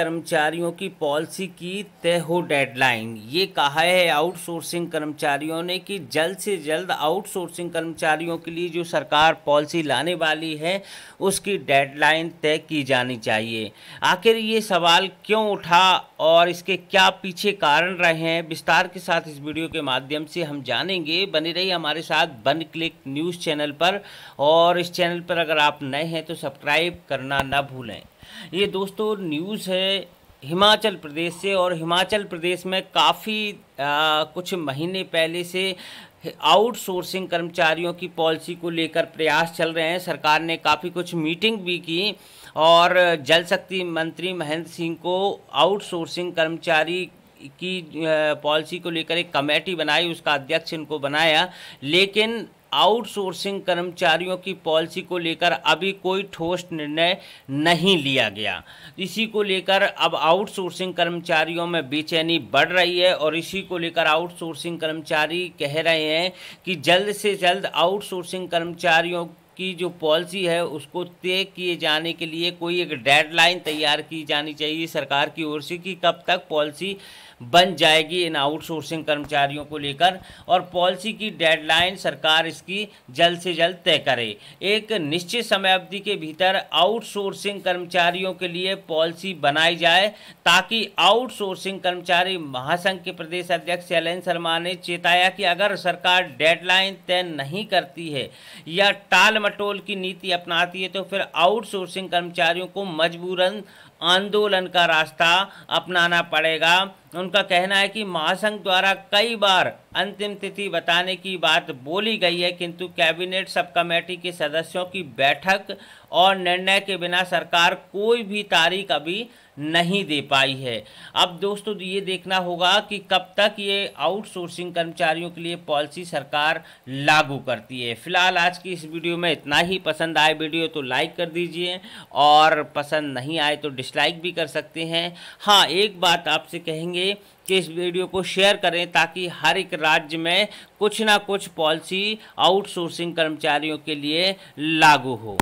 कर्मचारियों की पॉलिसी की तय हो डेडलाइन। ये कहा है आउटसोर्सिंग कर्मचारियों ने कि जल्द से जल्द आउटसोर्सिंग कर्मचारियों के लिए जो सरकार पॉलिसी लाने वाली है, उसकी डेडलाइन तय की जानी चाहिए। आखिर ये सवाल क्यों उठा और इसके क्या पीछे कारण रहे हैं, विस्तार के साथ इस वीडियो के माध्यम से हम जानेंगे। बनी रही हमारे साथ बन क्लिक न्यूज़ चैनल पर और इस चैनल पर अगर आप नए हैं तो सब्सक्राइब करना ना भूलें। ये दोस्तों न्यूज़ है हिमाचल प्रदेश से और हिमाचल प्रदेश में काफ़ी कुछ महीने पहले से आउटसोर्सिंग कर्मचारियों की पॉलिसी को लेकर प्रयास चल रहे हैं। सरकार ने काफ़ी कुछ मीटिंग भी की और जल शक्ति मंत्री महेंद्र सिंह को आउटसोर्सिंग कर्मचारी की पॉलिसी को लेकर एक कमेटी बनाई, उसका अध्यक्ष इनको बनाया। लेकिन आउटसोर्सिंग कर्मचारियों की पॉलिसी को लेकर अभी कोई ठोस निर्णय नहीं लिया गया। इसी को लेकर अब आउटसोर्सिंग कर्मचारियों में बेचैनी बढ़ रही है और इसी को लेकर आउटसोर्सिंग कर्मचारी कह रहे हैं कि जल्द से जल्द आउटसोर्सिंग कर्मचारियों की जो पॉलिसी है, उसको तय किए जाने के लिए कोई एक डेडलाइन तैयार की जानी चाहिए। सरकार की ओर से कि कब तक पॉलिसी बन जाएगी इन आउटसोर्सिंग कर्मचारियों को लेकर और पॉलिसी की डेडलाइन सरकार इसकी जल्द से जल्द तय करे। एक निश्चित समय अवधि के भीतर आउटसोर्सिंग कर्मचारियों के लिए पॉलिसी बनाई जाए ताकि आउटसोर्सिंग कर्मचारी महासंघ के प्रदेश अध्यक्ष शैलेंद्र शर्मा ने चेताया कि अगर सरकार डेडलाइन तय नहीं करती है या टाल मटोल की नीति अपनाती है तो फिर आउटसोर्सिंग कर्मचारियों को मजबूरन आंदोलन का रास्ता अपनाना पड़ेगा। उनका कहना है कि महासंघ द्वारा कई बार अंतिम तिथि बताने की बात बोली गई है, किंतु कैबिनेट सब कमेटी के सदस्यों की बैठक और निर्णय के बिना सरकार कोई भी तारीख अभी नहीं दे पाई है। अब दोस्तों, ये देखना होगा कि कब तक ये आउटसोर्सिंग कर्मचारियों के लिए पॉलिसी सरकार लागू करती है। फ़िलहाल आज की इस वीडियो में इतना ही। पसंद आए वीडियो तो लाइक कर दीजिए और पसंद नहीं आए तो डिसलाइक भी कर सकते हैं। हाँ एक बात आपसे कहेंगे कि इस वीडियो को शेयर करें ताकि हर एक राज्य में कुछ ना कुछ पॉलिसी आउटसोर्सिंग कर्मचारियों के लिए लागू हो।